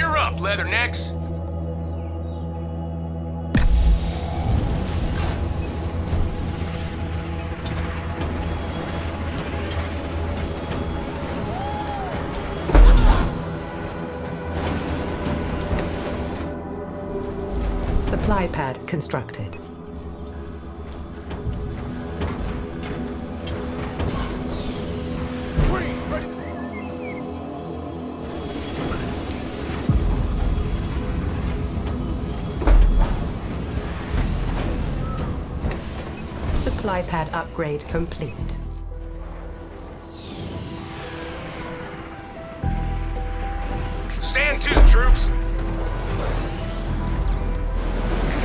We're up, leathernecks. Supply pad constructed. Supply pad upgrade complete. Stand to, troops.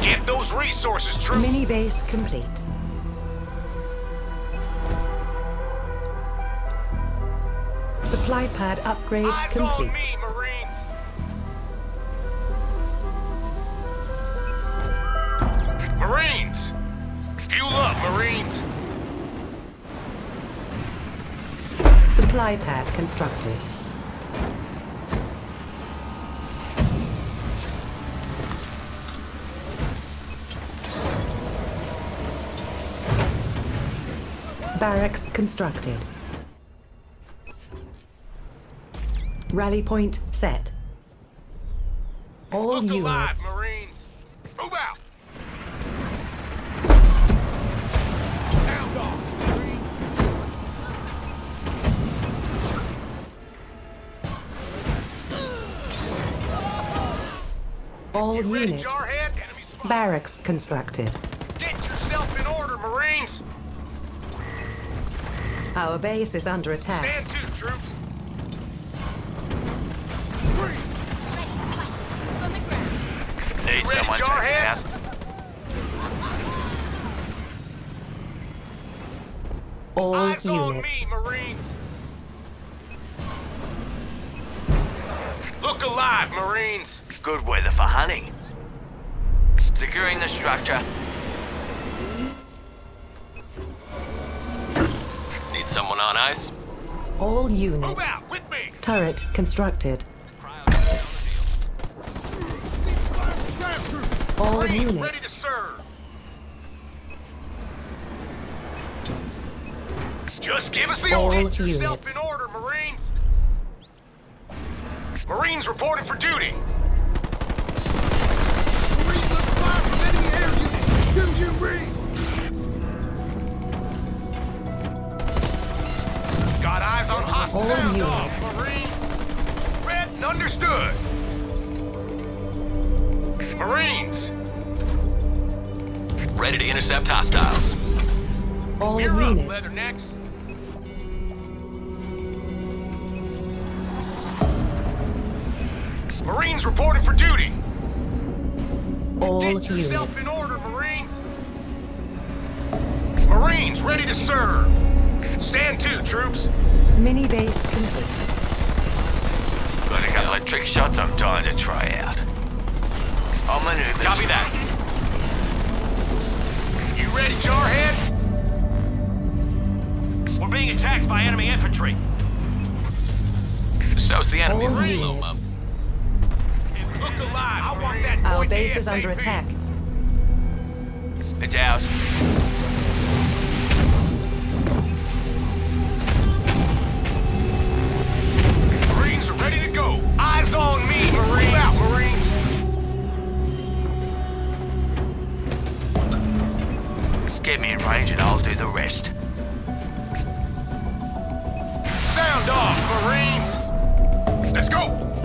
Get those resources, troops. Mini base complete. Supply pad upgrade Eyes complete. on me, Marines. Marines! Fuel up, Marines! Supply pad constructed. Barracks constructed. Rally point set. All Look alive, units. Marines! All You ready, units. Jarhead? Barracks constructed. Get yourself in order, Marines! Our base is under attack. Stand to, troops! Need Ready, someone Jarheads? out. All Eyes on units. me, Marines! Look alive, Marines! Good weather for hunting. Securing the structure. Need someone on ice? All units. Move units. out, with me! Turret constructed. All Marines units. ready to serve! Just give us the All order! Get yourself units. in order, Marines! Marines reporting for duty! Marines under fire from enemy air units! Do you read? Got eyes on hostile All sound units. off, Marines! Read understood! Marines! Ready to intercept hostiles. All We're up. Leathernecks! Marines reporting for duty! All Get yourself in order, Marines ready to serve! Stand to, troops! Mini base complete. Got a couple of trick shots I'm trying to try out. I'll maneuver. Copy that. You ready, Jarhead? We're being attacked by enemy infantry. So's the enemy. All Slow units. up. Look alive. I want that Our point base is under ASAP. attack. It's out.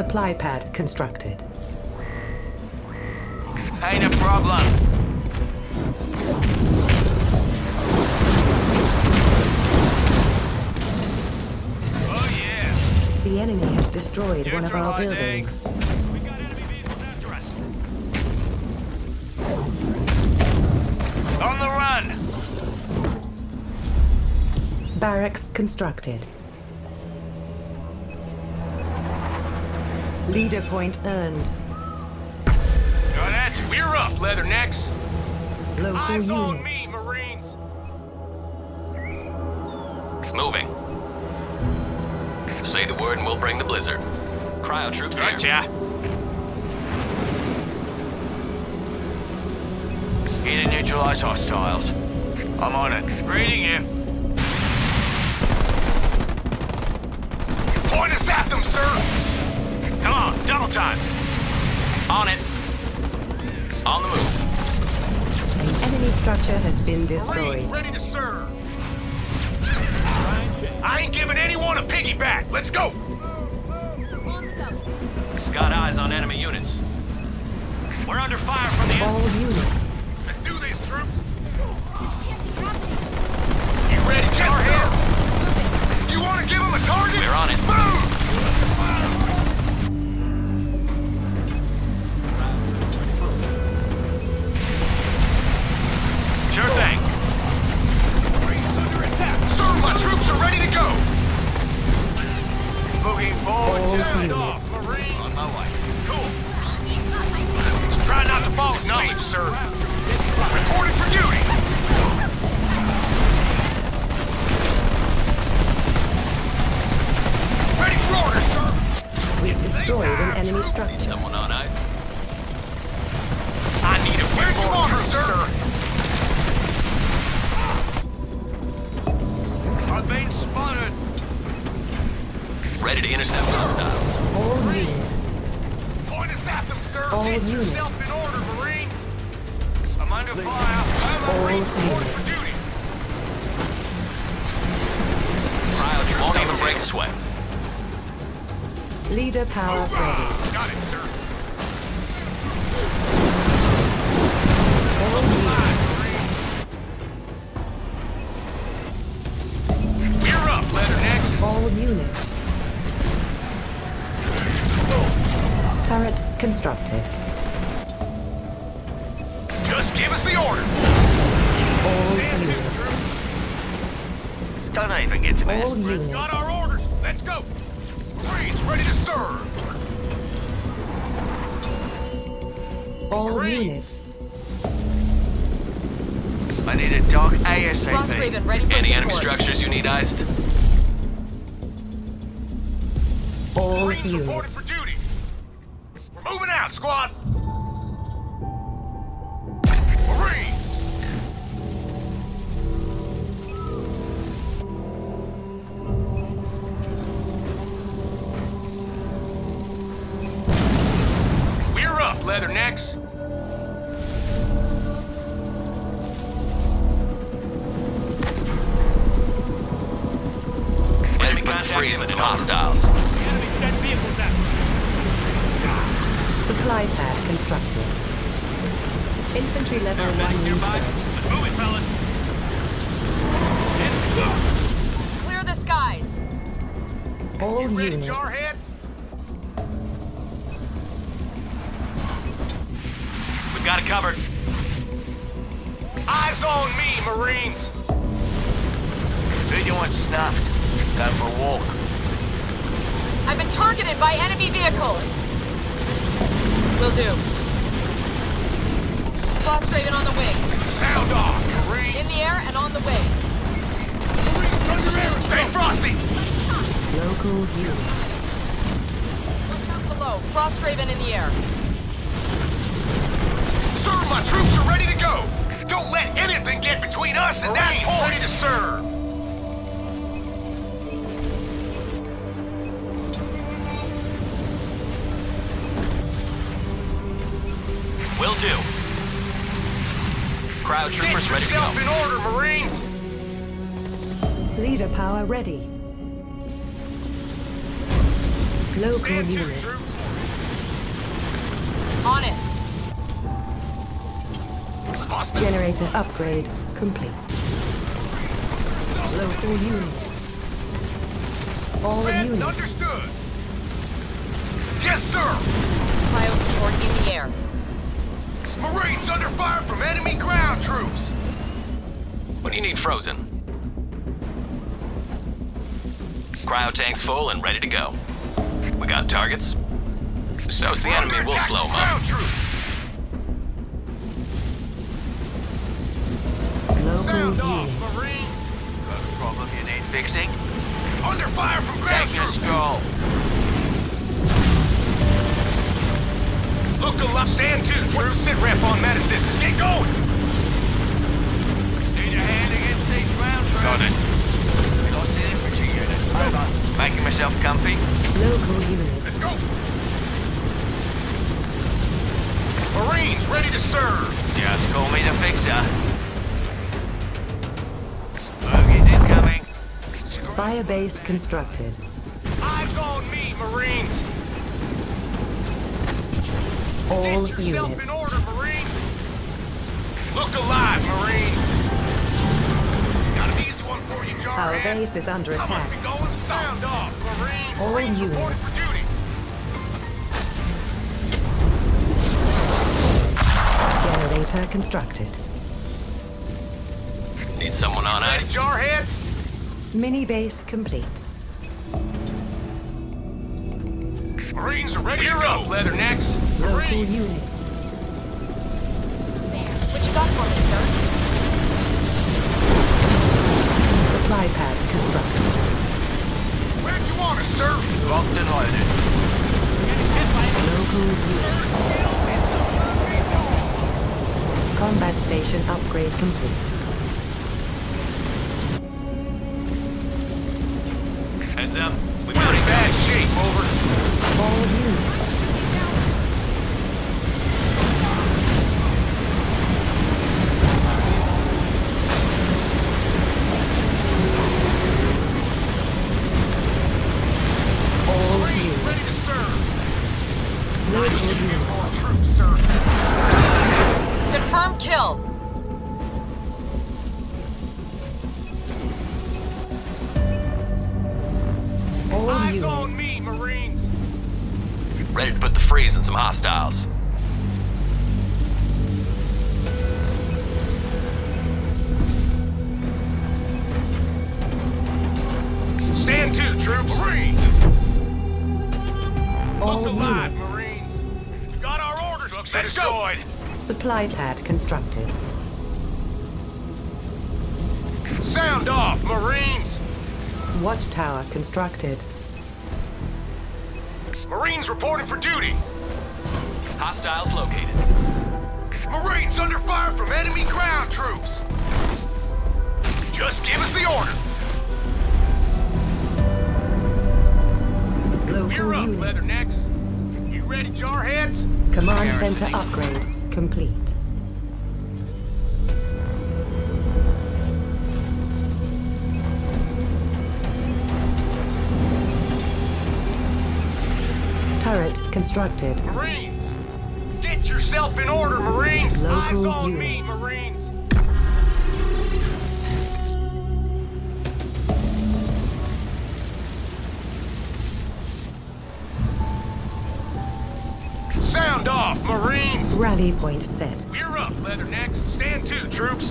Supply pad constructed. Ain't a problem. Oh, yeah. The enemy has destroyed one of our buildings. We got enemy vehicles after us. On the run. Barracks constructed. Leader point earned. Got it. We're up, Leathernecks. Local Eyes unit. on me, Marines. Moving. Say the word and we'll bring the blizzard. Cryo troops gotcha. here. Gotcha. Here to neutralize hostiles. I'm on it. Reading you. Point us at them, sir! Come on, double time. On it. On the move. An enemy structure has been Marines destroyed. ready to serve. I ain't giving anyone a piggyback. Let's go. Got eyes on enemy units. We're under fire from the All units. I've been spotted. Ready to intercept hostiles. All units. Point us at them, sir. All Get units. yourself in order, Marines. I'm under fire. I'm All Marines reporting for duty. Cryo troops Won't even break sweat. Leader power ready. Got it, sir. All units. All units. Turret constructed. Just give us the order. All Stand units. troops. Don't even get to me. All units. Got our orders. Let's go. Marines ready to serve. All Marines. units. I need a dock ASAP. Frost Raven ready for Any enemy structures you need iced? All Marines reporting for duty. We're moving out, squad. Marines. We're up, Leathernecks. Enemy put the freeze in some hostiles. Supply pad constructed. Infantry level 1 research. Let's move it, fellas. Clear the skies. All Ready, units. jarheads? We've got it covered. Eyes on me, Marines. Who you want snuffed? Go for a walk. I've been targeted by enemy vehicles. Will do. Frost Raven on the wing. Sound off, Marines. In the air and on the way. Stay frosty. Local units. Down below. Frost Raven in the air. Sir, my troops are ready to go. Don't let anything get between us and that point. Ready to serve. Crowd ready to go. in order, Marines. Leader power ready. Local Stand to, units. On it. Hostile. Generator upgrade complete. Local units. All Command units. understood. Yes, sir. Cryo support in the air. Marines under fire from enemy ground troops. What do you need frozen? Cryo tanks full and ready to go. We got targets. So's the We're enemy. We'll slow them up. Ground troops. Sound off, units. Marines. Problem you need fixing? Under fire from ground Take your troops. stroll. Local up, stand two. Troop. What's sit rep on that assistance? Get going! Need a hand against these round troops. Got it. Lost of infantry unit. Over. Making myself comfy. Local unit. Let's go! Marines, ready to serve! Just call me the fixer. Boogie's incoming. Fire base constructed. Eyes on me, Marines! All Get yourself units. in order, Marine! Look alive, Marines! Got an easy one for you, Our base is under I must attack. be going sound off, Marine! All Marines units. reporting for duty! Generator constructed. Need someone on Ready, ice? jarheads? Mini base complete. Marines are ready to go, Leathernecks! Local Marines! unit. What you got for me, sir? Supply pad constructed. Where'd you want us, sir? Locked and loaded. Local unit. Combat station upgrade complete. Heads up. We're in bad shape, over. All units. All Supply pad constructed. Sound off, Marines! Watchtower constructed. Marines reporting for duty! Hostiles located. Marines under fire from enemy ground troops! Just give us the order! Local We're up, unit. Leathernecks! You ready, jarheads? Command center upgrade complete. Turret constructed. Marines! Get yourself in order, Marines! Local Eyes on me. Marines! Rally point set. We're up, Leathernecks. Stand to, troops.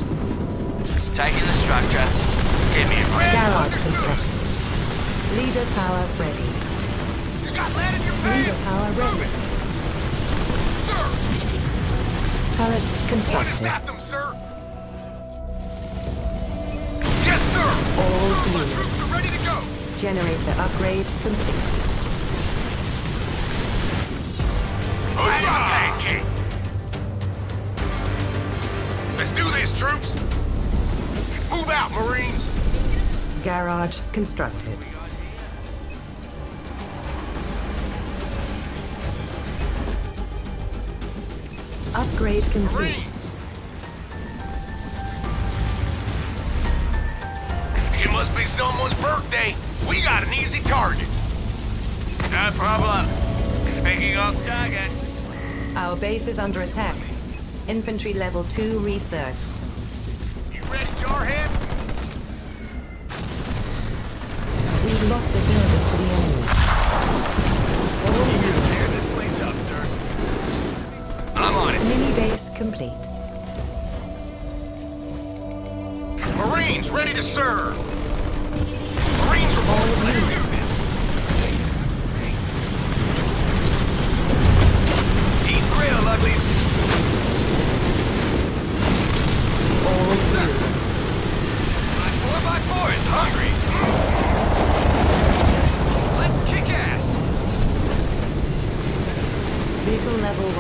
Taking the structure. Give me a break. Garage Understood. construction. Leader power ready. You got lead in your Leader pants! power Move ready. it! Sir! Turret Point us constructed. at them, sir! Yes, sir! All My units. troops are ready to go! Generator upgrade complete. Who's Let's do this, troops! Move out, Marines! Garage constructed. Upgrade complete. Marines! It must be someone's birthday. We got an easy target. No problem. Picking up targets. Our base is under attack. Infantry level 2 researched. You ready, jarheads? We've lost a building to the enemy. All units. Tear this place up, sir. I'm on it. Mini base complete. Marines ready to serve. Marines ready to do this. Eat grill, uglies.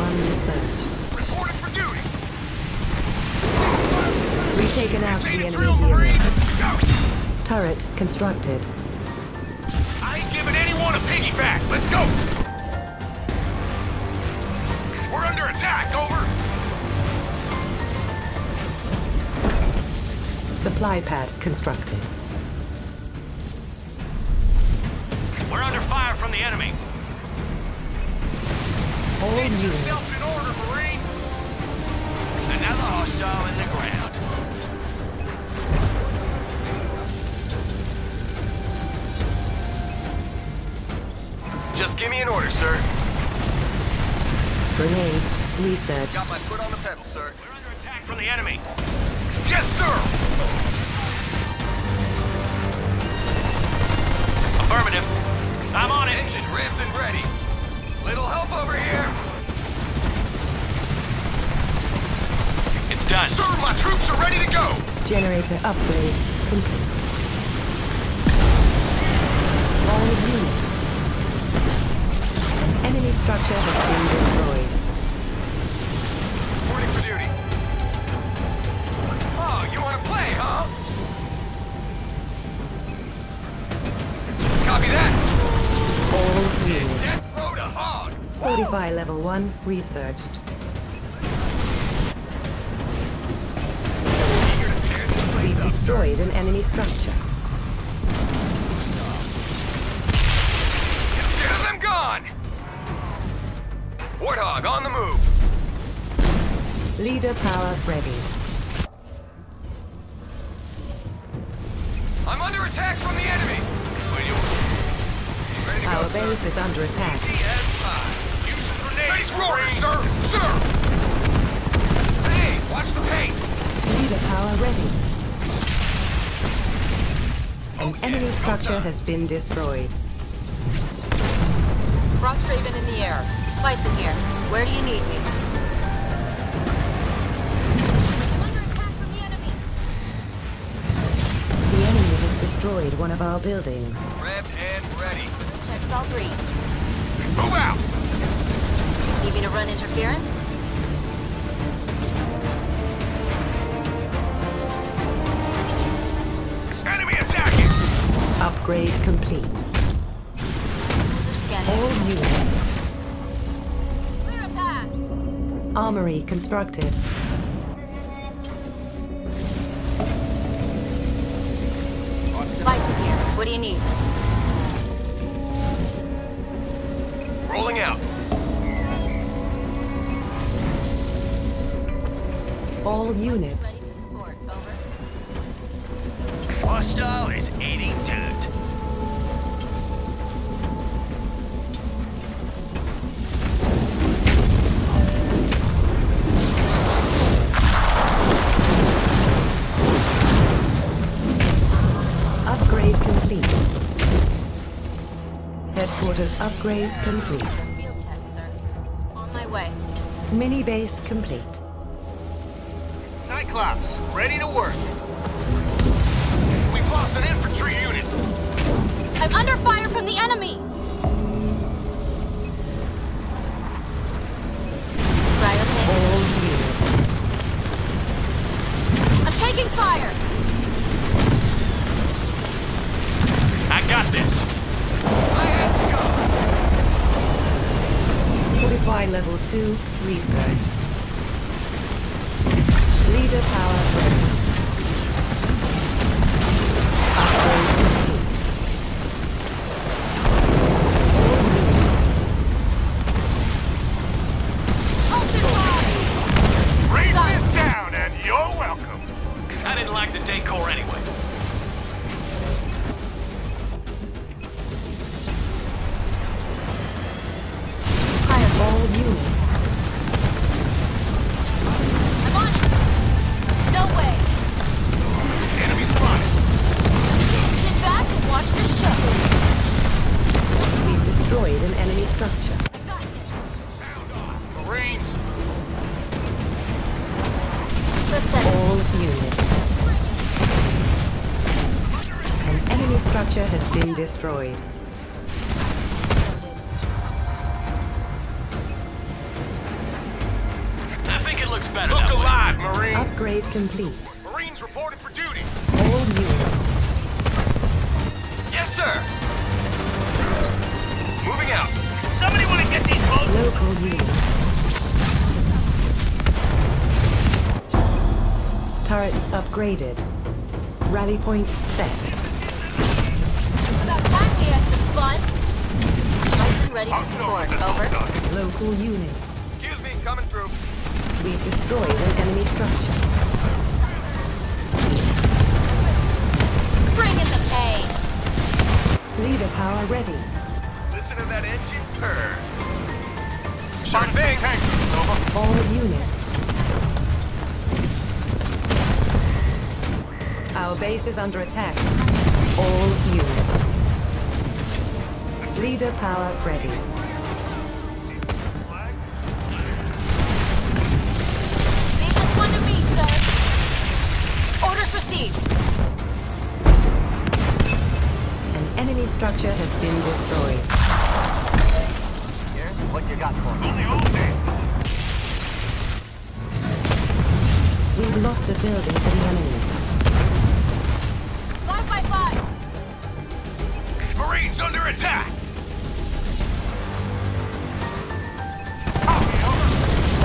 Level 1 researched. Reporting for duty. We've taken out the enemy hero. Turret constructed. I ain't giving anyone a piggyback. Let's go. We're under attack, over! Supply pad constructed. We're under fire from the enemy. All Get units yourself in order, Marine! Another hostile in the ground. Just give me an order, sir. grenade research. Got my foot on the pedal, sir. We're under attack from the enemy. Yes, sir! Affirmative. I'm on it. Engine ripped and ready. Little help over here. It's done. Sir, my troops are ready to go. Generator upgrade complete. All units. An enemy structure has been destroyed. Fortify level 1 researched. Eager to tear this place We've destroyed an enemy structure. Consider them gone. Warthog on the move. Leader power ready. I'm under attack from the enemy. Will you? Ready to Our base is under attack. Easy as pie. Use a grenade. Face forward, sir. Sir. Hey, watch the paint. Leader power ready. Oh, An enemy yeah, go structure time. has been destroyed. Frost Raven in the air. Bison here. Where do you need me? I'm under attack from the enemy. The enemy has destroyed one of our buildings. Prepped and ready. Checks all green. Move out. Need me to run interference? Enemy attacking. Upgrade complete. All units. Clear a path. Armory constructed. All units. Support. Hostile is eating dirt. Upgrade complete. Headquarters upgrade complete. Field test, sir. On my way. Mini base complete. Cyclops, ready to work. We've lost an infantry unit. I'm under fire from the enemy! Cryotank. All units. I'm taking fire! I got this. My ass is gone. Fortify level 2 research. Leader power ready. Upgrade complete. All units. Open fire! Raise this down and you're welcome. I didn't like the decor anyway. Local. Turret upgraded. Rally point set. About time we had some fun. And ready to support. Over. Local unit. Excuse me, coming through. We've destroyed an enemy structure. Bring in the pain. Leader power ready. Listen to that engine purr. Sure thing. All units. Our base is under attack. All units. Leader power ready. An enemy structure has been destroyed. Here, what you got for me? Only old days. We've lost a building to the enemy. Five by five. Marines under attack.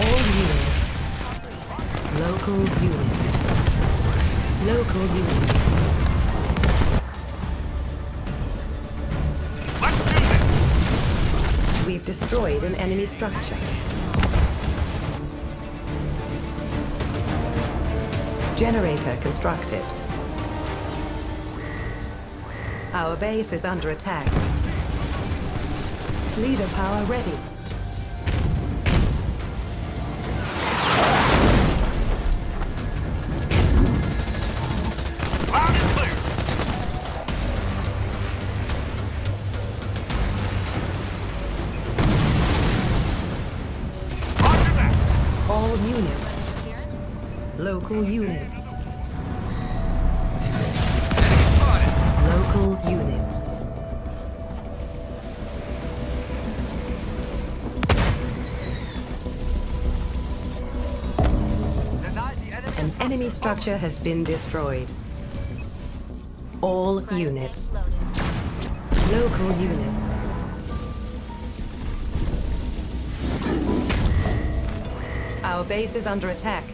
All units. Local units. Local units. Destroyed an enemy structure. Generator constructed. Our base is under attack. Leader power ready. An enemy structure has been destroyed. All units. Local units. Our base is under attack.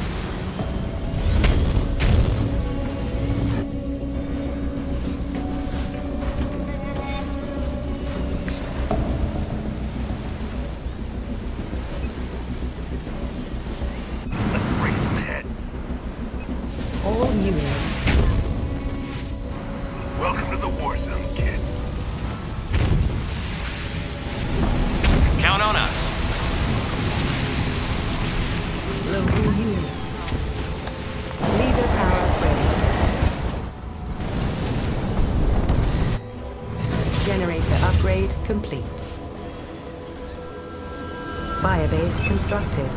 Constructed.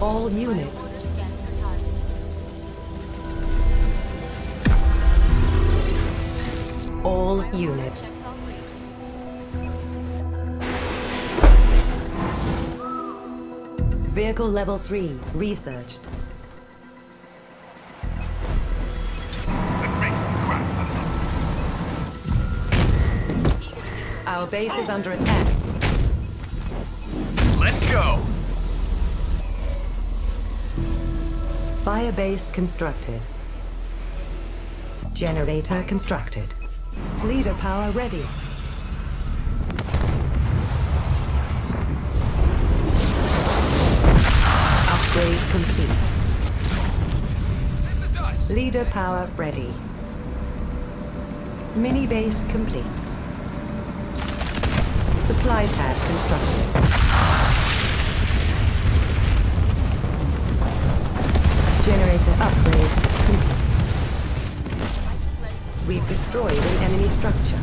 All units. All units. Vehicle level 3 researched. Our base is under attack. Let's go. Firebase constructed. Generator constructed. Leader power ready. Upgrade complete. Leader power ready. Mini base complete. Supply pad constructed. Generator upgrade complete. We've destroyed an enemy structure.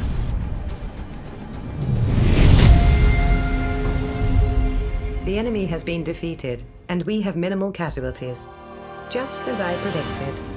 The enemy has been defeated, and we have minimal casualties. Just as I predicted.